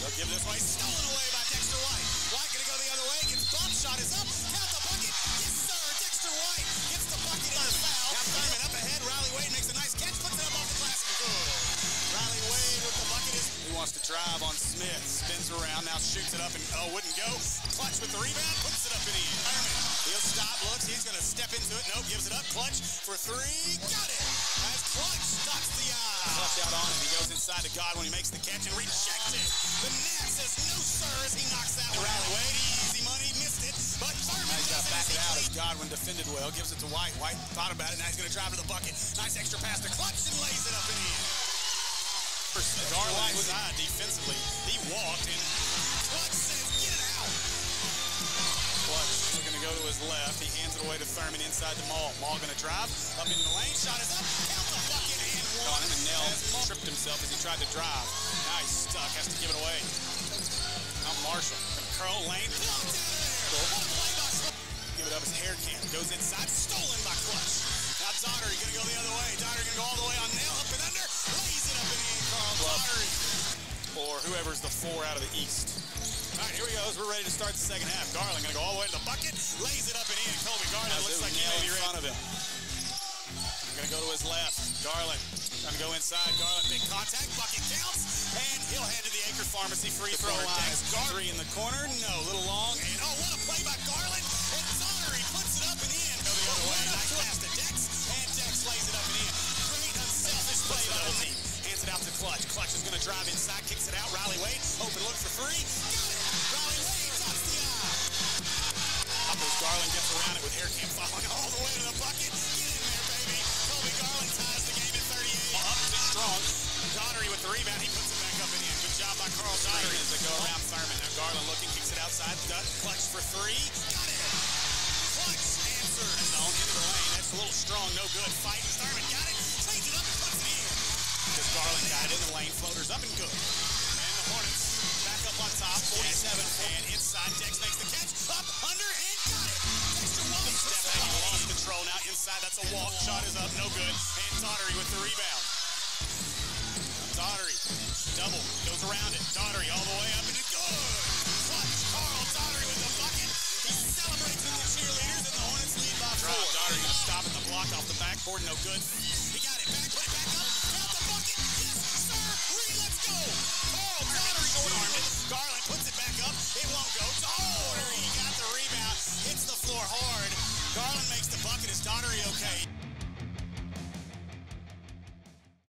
They'll give this way. Stolen away by Dexter White. White gonna go the other way. Gets bump shot is up. Count the bucket. Yes, sir. Dexter White gets the bucket the foul. Now Thurman up ahead. Riley Wade makes a nice catch. Puts it up off the glass. Good. Riley Wade with the bucket is. He wants to drive on Smith. Spins around. Now shoots it up and oh, wouldn't go. Clutch with the rebound. Puts it up in the end. Thurman. He'll stop. Looks. He's gonna step into it. Nope. Gives it up. Clutch for three. Got it. As Clutch stops the eye. Clutch out on him. He goes inside to Godwin he makes the catch and rejects it. The net says no sir as he knocks that one out. Wade, easy money, missed it. But Thurman He's does to back it out as Godwin defended well. Gives it to White. White thought about it. Now he's going to drive to the bucket. Nice extra pass to Clutch and lays it up and in. Garland was his left. He hands it away to Thurman inside the mall. Mall going to drive up into the lane. Shot is up. Count the bucket and one. and Nell tripped himself as he tried to drive. He's stuck. Has to give it away. Now Marshall. Curl lane. Give it up his hair can. Goes inside. Stolen by Clutch. Now Daugherty gonna go the other way. Daugherty gonna go all the way on Nail. Up and under. Lays it up in the end. Carl Love. Or whoever's the four out of the East. All right, here we go. As we're ready to start the second half. Garland gonna go all the way to the bucket. Lays it up and in. Colby Garland Now, looks like he may be in front of him. Gonna go to his left. Garland trying to go inside. Garland, big contact. Bucket counts. And he'll head to the Acre Pharmacy free throw line. Gar- three in the corner. No, a little long. And oh, what a play by Garland. And Daugherty puts it up and in. Go the other way. Nice pass to Dex. And Dex lays it up and in. Great unselfish play by the team. Hands it out to Clutch. Clutch is gonna drive inside. Kicks it out. Riley Wade. Rebound. He puts it back up and in. Good job by Carl Daugherty as they go around Thurman. Now Garland looking, kicks it outside. Duck, clutch for three. Got it. Clutch answers. Zone into the lane. That's a little strong. No good. Fight. Thurman got it. Takes it up and puts it in. Because Garland got it in the lane. Floaters up and good. And the Hornets back up on top. 47. And inside. Dex makes the catch. Up, under, and got it. Dexter Wallace. Step back. Lost control. Now inside. That's a walk. Shot is up. No good. And Daugherty with the rebound. Double. Goes around it. Daugherty all the way up and it's good. Clutch. Carl Daugherty with the bucket. He celebrates with the cheerleaders and the Hornets lead by four. Drop. Daugherty going to stop at the block off the backboard. No good. He got it. Back, put it back up. Count the bucket. Yes, sir. Three. let's go. Carl Daugherty short-armed it. Garland puts it back up. It won't go. Daugherty got the rebound. Hits the floor hard. Garland makes the bucket. Is Daugherty okay?